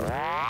Bye.